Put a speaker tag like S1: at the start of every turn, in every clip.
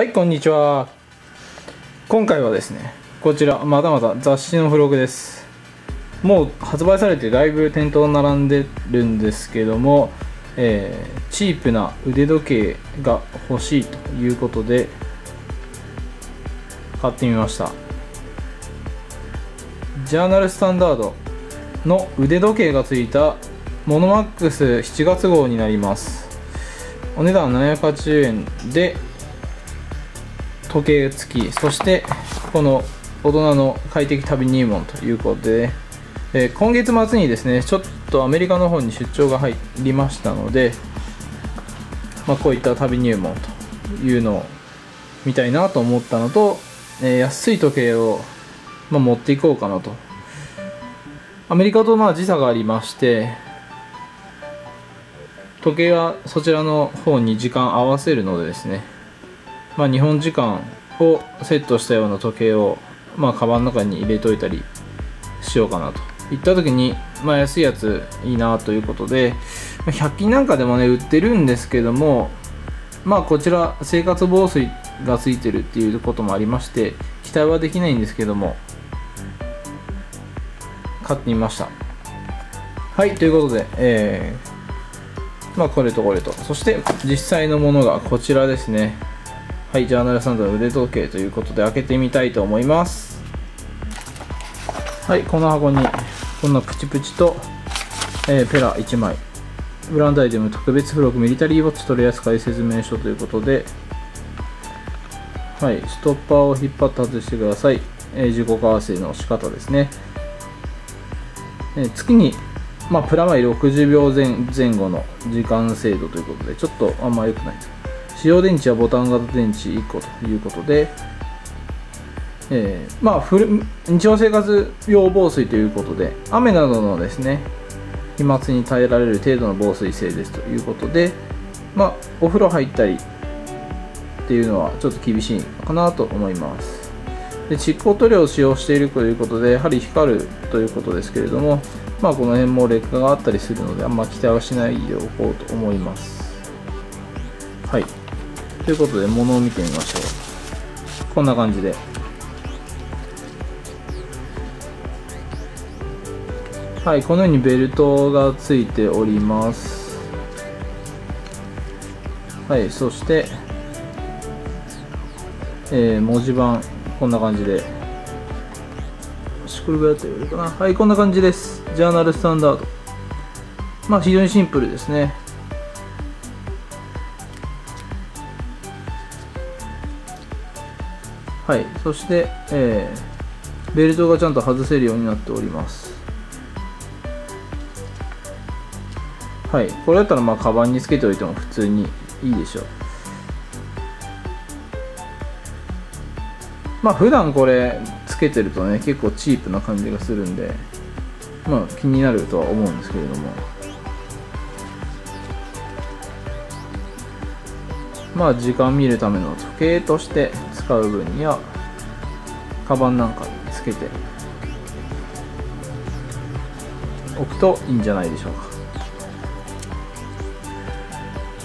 S1: はいこんにちは。今回はですねこちらまだまだ雑誌の付録です。もう発売されてだいぶ店頭並んでるんですけども、えー、チープな腕時計が欲しいということで買ってみました。ジャーナルスタンダードの腕時計がついたモノマックス7月号になります。お値段780円で時計付きそしてこの大人の快適旅入門ということで、えー、今月末にですねちょっとアメリカの方に出張が入りましたので、まあ、こういった旅入門というのを見たいなと思ったのと、えー、安い時計を、まあ、持っていこうかなと。アメリカとまあ時差がありまして時計はそちらの方に時間合わせるのでですねまあ、日本時間をセットしたような時計を、まあ、カバンの中に入れといたりしようかなと。いった時に、まあ、安いやついいなということで100均なんかでもね売ってるんですけどもまあこちら生活防水がついてるっていうこともありまして期待はできないんですけども買ってみました。はいということでえー、まあこれとこれと。そして実際のものがこちらですね。はい、ジャーナルサンドの腕時計ということで開けてみたいと思います。はい、この箱にこんなプチプチと、えー、ペラ1枚。ブランドアイテム特別付録ミリタリーウォッチ取り扱い説明書ということで、はい、ストッパーを引っ張って外してください。えー、自己為替の仕方ですね。えー、月に、まあ、プラマイ60秒前前後の時間精度ということで、ちょっとあんま良くないです。使用電池はボタン型電池1個ということで、えー、まあ日常生活用防水ということで雨などのですね飛沫に耐えられる程度の防水性ですということでまあお風呂入ったりっていうのはちょっと厳しいかなと思います。で蓄光塗料を使用しているということでやはり光るということですけれどもまあこの辺も劣化があったりするのであんま期待はしないでおこうと思います。はい。ということで物を見てみましょう。こんな感じで。はいこのようにベルトがついております。はいそしてえー、文字盤こんな感じで。シクルがやってるかな。はいこんな感じです。ジャーナルスタンダード。まあ非常にシンプルですね。はいそして、えー、ベルトがちゃんと外せるようになっております。はいこれだったらまあカバンにつけておいても普通にいいでしょう。まあ普段これつけてるとね結構チープな感じがするんでまあ気になるとは思うんですけれども。まあ時間見るための時計として使う分にはカバンなんかにつけておくといいんじゃないでしょうか。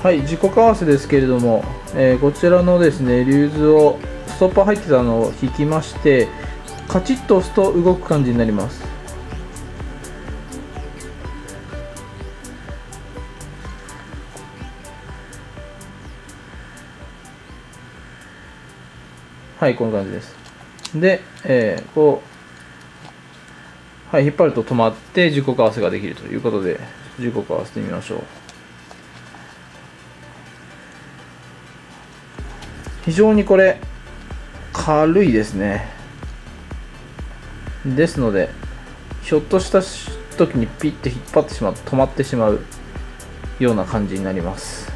S1: はい自己為替ですけれども、えー、こちらのですねリューズをストッパー入ってたのを引きましてカチッと押すと動く感じになります。はい、こんな感じです。で、えー、こう、はい、引っ張ると止まって自己為替ができるということで、自己為替してみましょう。非常にこれ、軽いですね。ですので、ひょっとした時にピッて引っ張ってしまうと止まってしまうような感じになります。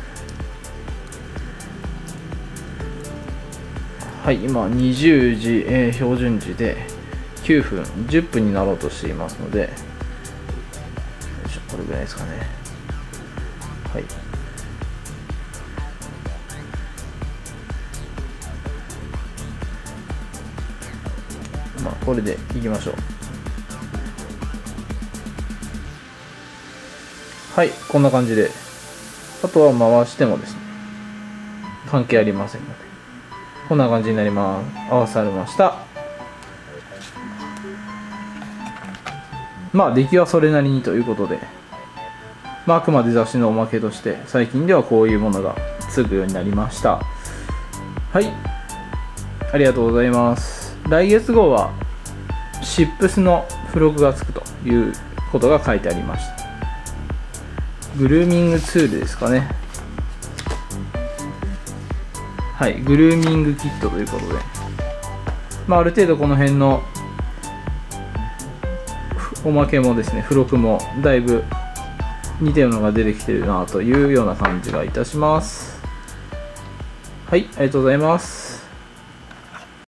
S1: はい、今20時、えー、標準時で9分、10分になろうとしていますので、これぐらいですかね。はい。まあ、これでいきましょう。はい、こんな感じで。あとは回してもですね、関係ありませんので。こんな感じになります。合わされました。まあ出来はそれなりにということで。まあ、あくまで雑誌のおまけとして最近ではこういうものがつくようになりました。はい。ありがとうございます。来月号はシップスの付録がつくということが書いてありました。グルーミングツールですかね。はいグルーミングキットということで。まあある程度この辺のおまけもですね付録もだいぶ似たようなのが出てきてるなというような感じがいたします。はいありがとうございます。